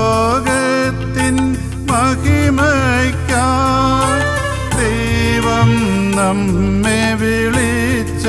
സ്വർലോകത്തിൻ മഹിമയ്ക്കായി ദൈവം നമ്മെ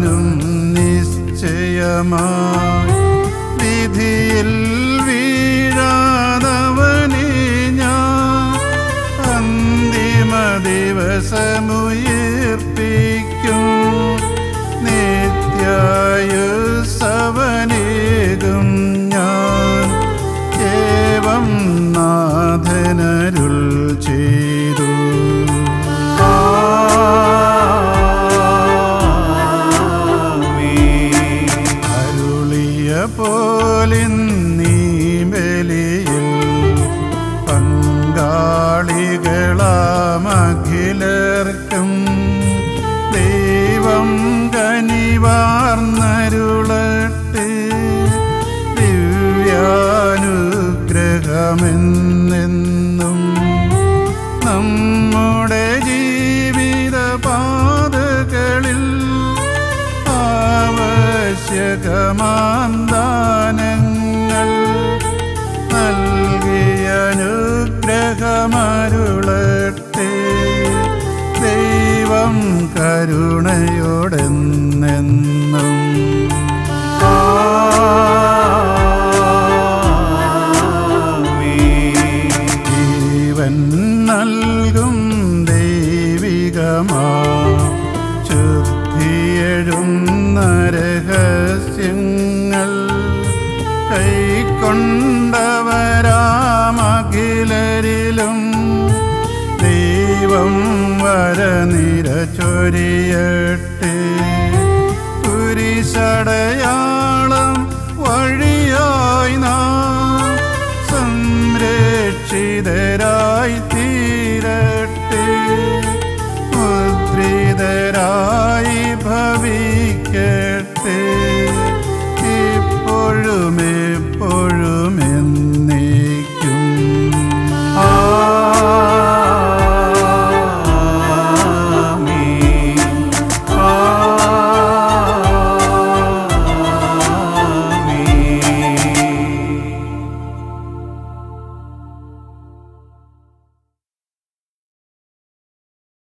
ഞാനും നിശ്ചയമായി വിധിയിൽ വീഴാതവനെ ഞാൻ അന്തിമ ദിവസമുയർപ്പിക്കും. ദിവ്യാനുഗ്രഹമെന്നെന്നും നമ്മുടെ ജീവിത പാതകളിൽ ആവശ്യകമാന്താനങ്ങൾ നൽകിയ അനുഗ്രഹമരുളട്ടെ ജീവൻ നൽകും ദൈവികമാ. ചുദ്ധിയഴും രഹസ്യങ്ങൾ കൈക്കൊണ്ടവരാമഖിലരിലും ദൈവം വരനിര ചൊരിയട്ടെ. കുരിശടയാളം considera y